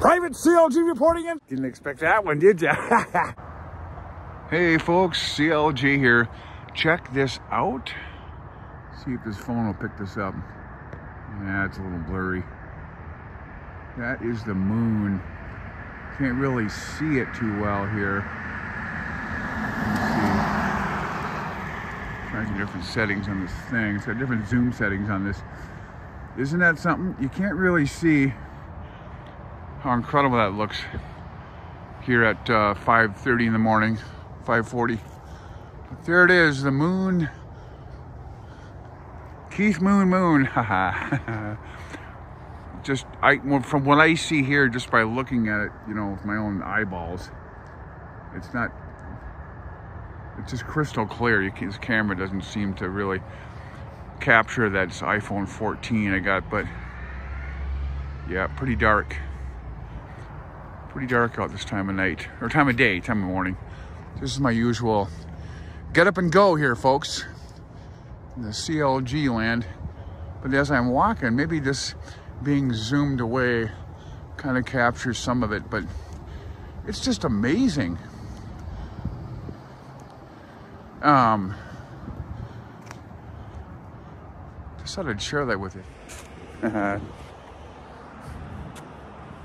Private CLG reporting in. Didn't expect that one, did ya? hey folks, CLG here. Check this out. See if this phone will pick this up. Yeah, it's a little blurry. That is the moon. Can't really see it too well here. Trying different settings on this thing. It's got different zoom settings on this. Isn't that something? You can't really see how incredible that looks here at uh, 5.30 in the morning, 5.40. But there it is, the moon. Keith Moon Moon, haha. just, I, from what I see here, just by looking at it, you know, with my own eyeballs, it's not, it's just crystal clear. You can, this camera doesn't seem to really capture that iPhone 14 I got, but yeah, pretty dark. Pretty dark out this time of night, or time of day, time of morning. This is my usual get up and go here, folks. The CLG land. But as I'm walking, maybe this being zoomed away kind of captures some of it, but it's just amazing. Um, just thought I'd share that with you.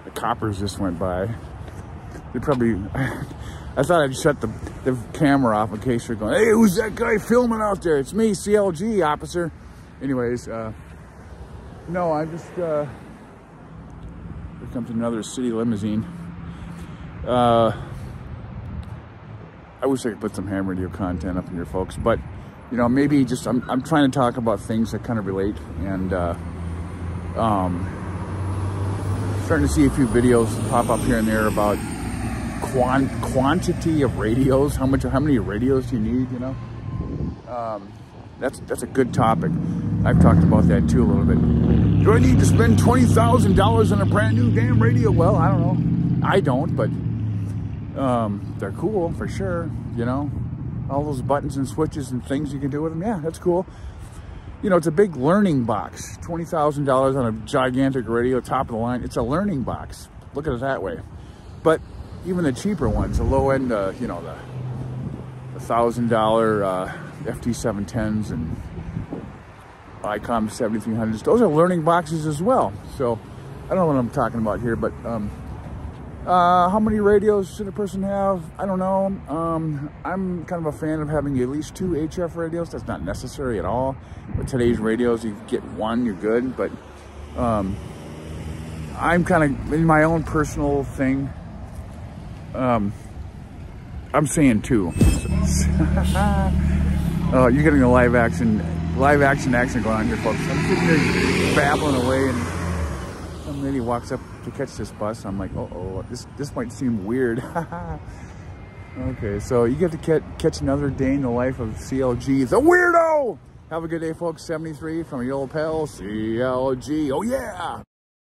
the coppers just went by. They probably, I thought I'd shut the, the camera off in case you're going, hey, who's that guy filming out there? It's me, CLG officer. Anyways, uh, no, I'm just, uh, here comes another city limousine. Uh, I wish I could put some ham radio content up in here, folks, but, you know, maybe just, I'm, I'm trying to talk about things that kind of relate and, uh, um, starting to see a few videos pop up here and there about quant quantity of radios. How much? How many radios do you need? You know, um, that's that's a good topic. I've talked about that too a little bit. Do I need to spend twenty thousand dollars on a brand new damn radio? Well, I don't know. I don't, but um, they're cool for sure. You know, all those buttons and switches and things you can do with them. Yeah, that's cool you know, it's a big learning box. $20,000 on a gigantic radio, top of the line. It's a learning box. Look at it that way. But even the cheaper ones, the low end, uh, you know, the $1,000 uh, FT710s and ICOM 7300s, those are learning boxes as well. So I don't know what I'm talking about here, but um, uh, how many radios should a person have? I don't know. Um, I'm kind of a fan of having at least two HF radios. That's not necessary at all. With today's radios, you get one, you're good. But um, I'm kind of, in my own personal thing, um, I'm saying two. oh, you're getting a live action, live action action going on here, folks. I'm sitting here babbling away and lady walks up to catch this bus. I'm like, uh oh, this this might seem weird. okay, so you get to catch, catch another day in the life of CLG. The weirdo! Have a good day, folks. 73 from your old pal, CLG. Oh, yeah!